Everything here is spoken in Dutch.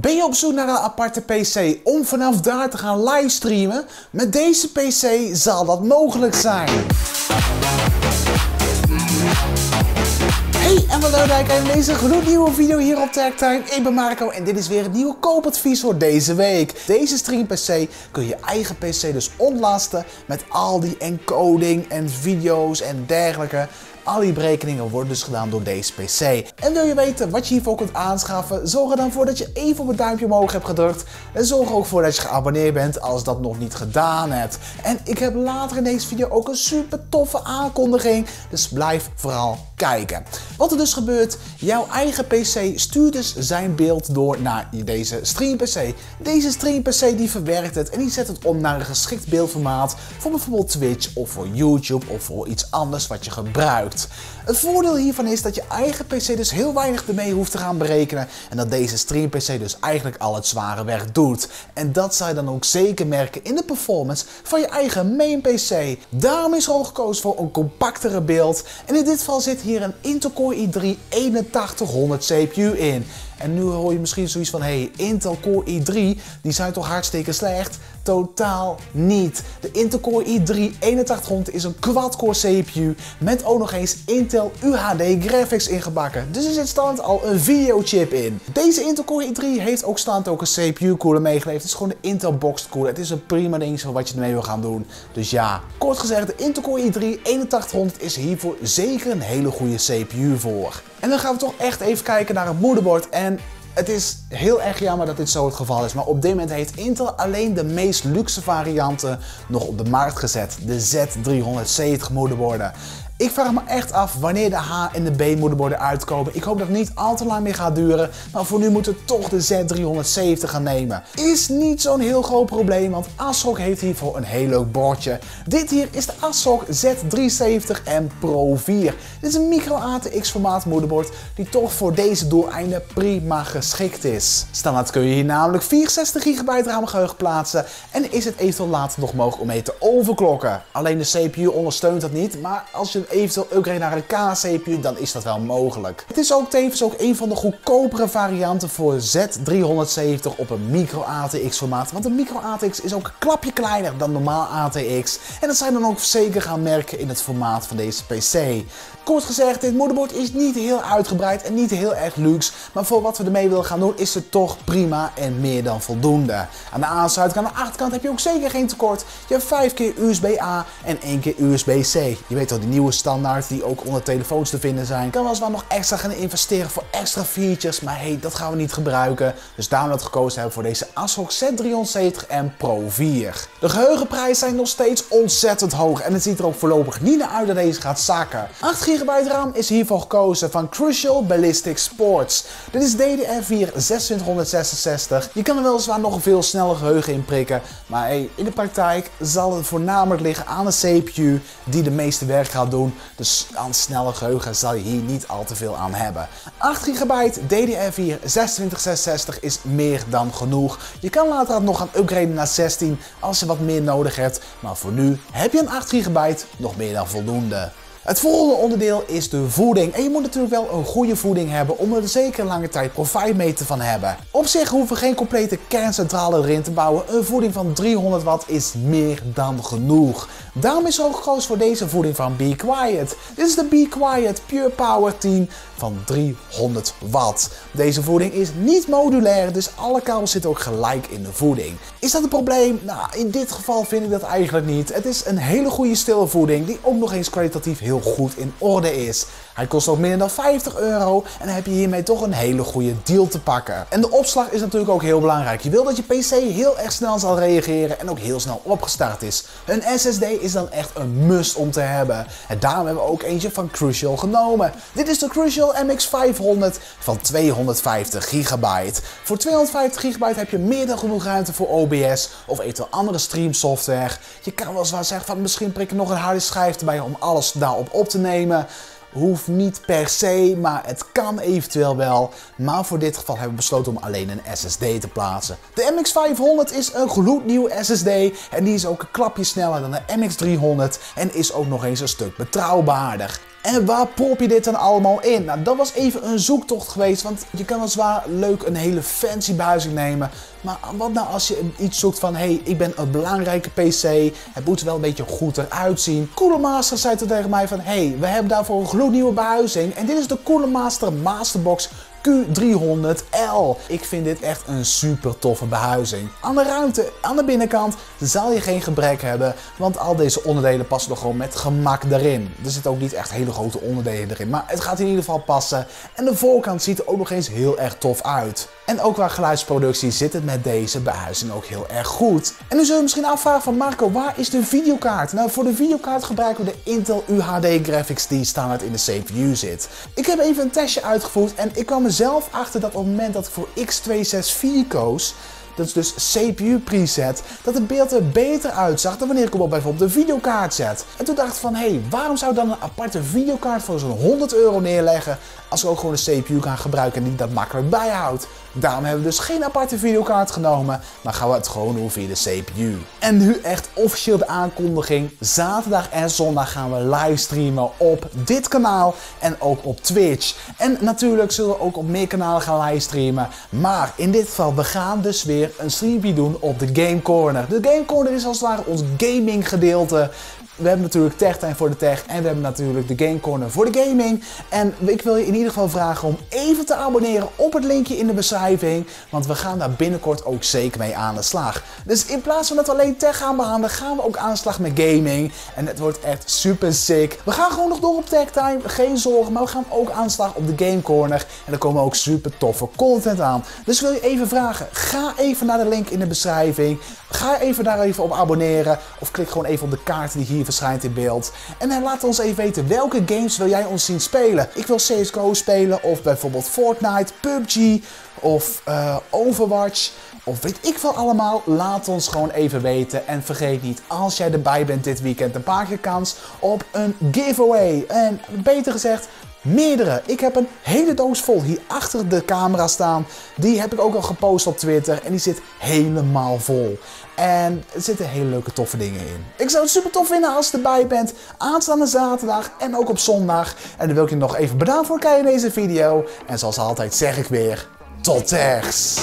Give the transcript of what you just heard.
Ben je op zoek naar een aparte PC om vanaf daar te gaan livestreamen? Met deze PC zal dat mogelijk zijn. Hey en dat je in deze gloednieuwe video hier op TechTime. Ik ben Marco en dit is weer het nieuwe koopadvies voor deze week. Deze stream PC kun je eigen PC dus ontlasten met al die encoding en video's en dergelijke. Al die berekeningen worden dus gedaan door deze PC. En wil je weten wat je hiervoor kunt aanschaffen? Zorg er dan voor dat je even op het duimpje omhoog hebt gedrukt. En zorg er ook voor dat je geabonneerd bent als dat nog niet gedaan hebt. En ik heb later in deze video ook een super toffe aankondiging. Dus blijf vooral kijken. Wat er dus gebeurt, jouw eigen PC stuurt dus zijn beeld door naar deze stream PC. Deze stream PC die verwerkt het en die zet het om naar een geschikt beeldformaat voor bijvoorbeeld Twitch of voor YouTube of voor iets anders wat je gebruikt. Het voordeel hiervan is dat je eigen PC dus heel weinig ermee hoeft te gaan berekenen en dat deze stream PC dus eigenlijk al het zware werk doet. En dat zal je dan ook zeker merken in de performance van je eigen main PC. Daarom is er gekozen voor een compactere beeld en in dit geval zit hier een Intel Core i3 8100 CPU in. En nu hoor je misschien zoiets van, hey, Intel Core i3, die zijn toch hartstikke slecht? Totaal niet. De Intel Core i3 8100 is een quad-core CPU met ook nog eens Intel UHD graphics ingebakken. Dus er zit stand al een videochip in. Deze Intel Core i3 heeft ook stand ook een CPU cooler meegeleverd. Het is gewoon de Intel Boxed cooler. Het is een prima ding voor wat je ermee wil gaan doen. Dus ja, kort gezegd, de Intel Core i3 8100 is hiervoor zeker een hele goede CPU voor. En dan gaan we toch echt even kijken naar het moederbord. En het is heel erg jammer dat dit zo het geval is, maar op dit moment heeft Intel alleen de meest luxe varianten nog op de markt gezet. De Z370 moederborden. Ik vraag me echt af wanneer de H en de B moederborden uitkomen. Ik hoop dat het niet al te lang meer gaat duren. Maar voor nu moeten we toch de Z370 gaan nemen. Is niet zo'n heel groot probleem, want ASRock heeft hiervoor een heel leuk bordje. Dit hier is de ASRock Z370M Pro 4. Dit is een micro ATX formaat moederbord die toch voor deze doeleinden prima geschikt is. Standaard kun je hier namelijk 64 GB RAM geheugen plaatsen en is het eventueel later nog mogelijk om mee te overklokken. Alleen de CPU ondersteunt dat niet, maar als je eventueel upgrade naar een K-CPU, dan is dat wel mogelijk. Het is ook tevens ook een van de goedkopere varianten voor Z370 op een micro ATX formaat. Want een micro ATX is ook een klapje kleiner dan normaal ATX. En dat zijn dan ook zeker gaan merken in het formaat van deze PC. Kort gezegd, dit moederbord is niet heel uitgebreid en niet heel erg luxe. Maar voor wat we ermee willen gaan doen is het toch prima en meer dan voldoende. Aan de aansluiting aan de achterkant heb je ook zeker geen tekort. Je hebt 5 keer USB-A en 1 keer USB-C. Je weet wel, die nieuwe standaard die ook onder telefoons te vinden zijn. Kan weliswaar nog extra gaan investeren voor extra features. Maar hey, dat gaan we niet gebruiken. Dus daarom dat we gekozen hebben voor deze ASRock Z370M Pro 4. De geheugenprijzen zijn nog steeds ontzettend hoog. En het ziet er ook voorlopig niet naar uit dat deze gaat zakken. 8 GB RAM is hiervoor gekozen van Crucial Ballistic Sports. Dit is DDR4 2666. Je kan er weliswaar nog veel sneller geheugen in prikken, maar hey, in de praktijk zal het voornamelijk liggen aan de CPU die de meeste werk gaat doen. Dus aan snelle geheugen zal je hier niet al te veel aan hebben. 8 GB DDR4 2666 is meer dan genoeg. Je kan later nog gaan upgraden naar 16 als je wat meer nodig hebt, maar voor nu heb je een 8 GB nog meer dan voldoende. Het volgende onderdeel is de voeding. En je moet natuurlijk wel een goede voeding hebben om er zeker lange tijd profijt mee te van hebben. Op zich hoeven we geen complete kerncentrale erin te bouwen. Een voeding van 300 watt is meer dan genoeg. Daarom is er ook gekozen voor deze voeding van Be Quiet. Dit is de Be Quiet Pure Power 10 van 300 watt. Deze voeding is niet modulair, dus alle kabels zitten ook gelijk in de voeding. Is dat een probleem? Nou, in dit geval vind ik dat eigenlijk niet. Het is een hele goede stille voeding die ook nog eens kwalitatief heel goed in orde is. Hij kost ook meer dan 50 euro en dan heb je hiermee toch een hele goede deal te pakken. En de opslag is natuurlijk ook heel belangrijk. Je wil dat je PC heel erg snel zal reageren en ook heel snel opgestart is. Een SSD is dan echt een must om te hebben. En daarom hebben we ook eentje van Crucial genomen. Dit is de Crucial MX500 van 250 gigabyte. Voor 250 gigabyte heb je meer dan genoeg ruimte voor OBS of eventueel andere streamsoftware. Je kan wel eens zeggen van misschien prik ik nog een harde schijf erbij om alles daarop op te nemen. Hoeft niet per se, maar het kan eventueel wel. Maar voor dit geval hebben we besloten om alleen een SSD te plaatsen. De MX500 is een gloednieuw SSD en die is ook een klapje sneller dan de MX300 en is ook nog eens een stuk betrouwbaarder. En waar prop je dit dan allemaal in? Nou, dat was even een zoektocht geweest, want je kan weliswaar leuk een hele fancy behuizing nemen. Maar wat nou als je iets zoekt van, hey, ik ben een belangrijke PC, het moet er wel een beetje goed eruit zien. Cooler Master zei toen tegen mij van, hey, we hebben daarvoor een gloednieuwe behuizing. En dit is de Cooler Master Masterbox Q300L. Ik vind dit echt een super toffe behuizing. Aan de ruimte, aan de binnenkant, zal je geen gebrek hebben, want al deze onderdelen passen er gewoon met gemak erin. Er zitten ook niet echt hele grote onderdelen erin, maar het gaat in ieder geval passen. En de voorkant ziet er ook nog eens heel erg tof uit. En ook qua geluidsproductie zit het met deze behuizing ook heel erg goed. En nu zul je misschien afvragen van Marco, waar is de videokaart? Nou, voor de videokaart gebruiken we de Intel UHD graphics die standaard in de CPU zit. Ik heb even een testje uitgevoerd en ik kwam mezelf achter dat moment dat ik voor X264 koos, dat is dus CPU preset, dat het beeld er beter uitzag dan wanneer ik hem op bijvoorbeeld de videokaart zet. En toen dacht ik van, hé, hey, waarom zou ik dan een aparte videokaart voor zo'n 100 euro neerleggen als ik ook gewoon een CPU kan gebruiken en die dat makkelijk bijhoudt? Daarom hebben we dus geen aparte videokaart genomen, maar gaan we het gewoon doen via de CPU. En nu echt officieel de aankondiging. Zaterdag en zondag gaan we livestreamen op dit kanaal en ook op Twitch. En natuurlijk zullen we ook op meer kanalen gaan livestreamen. Maar in dit geval, we gaan dus weer een streampje doen op de Game Corner. De Game Corner is als het ware ons gaming gedeelte we hebben natuurlijk Tech Time voor de tech en we hebben natuurlijk de Game Corner voor de gaming. En ik wil je in ieder geval vragen om even te abonneren op het linkje in de beschrijving, want we gaan daar binnenkort ook zeker mee aan de slag. Dus in plaats van dat we alleen tech gaan behandelen, gaan we ook aan de slag met gaming. En het wordt echt super sick. We gaan gewoon nog door op Tech Time, geen zorgen, maar we gaan ook aan de slag op de Game Corner. En er komen ook super toffe content aan. Dus wil je even vragen, ga even naar de link in de beschrijving. Ga even daar even op abonneren of klik gewoon even op de kaart die hier verschijnt in beeld. En laat ons even weten welke games wil jij ons zien spelen. Ik wil CSGO spelen of bijvoorbeeld Fortnite, PUBG of uh, Overwatch of weet ik veel allemaal. Laat ons gewoon even weten. En vergeet niet, als jij erbij bent dit weekend, een paar keer kans op een giveaway. En beter gezegd, Meerdere. Ik heb een hele doos vol hier achter de camera staan. Die heb ik ook al gepost op Twitter. En die zit helemaal vol. En er zitten hele leuke toffe dingen in. Ik zou het super tof vinden als je erbij bent. Aanstaande zaterdag en ook op zondag. En dan wil ik je nog even bedanken voor het kijken naar deze video. En zoals altijd zeg ik weer, tot rechts.